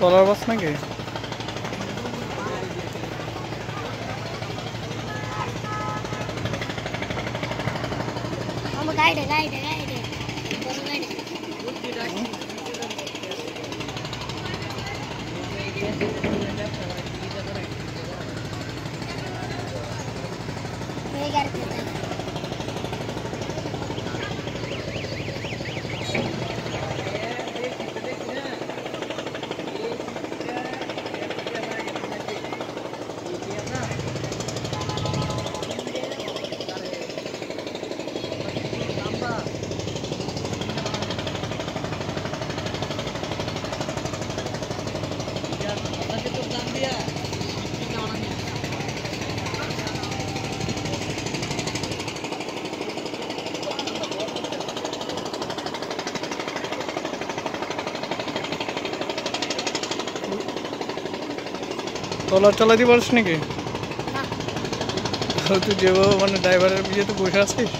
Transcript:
তলার বাস নাকি গাইডে গাইডে গাইডে গাইডে তলার চালাতে পারিস নাকি? তুই যেভাবে মানে ড্রাইভারের ইয়েতে বসে আছিস?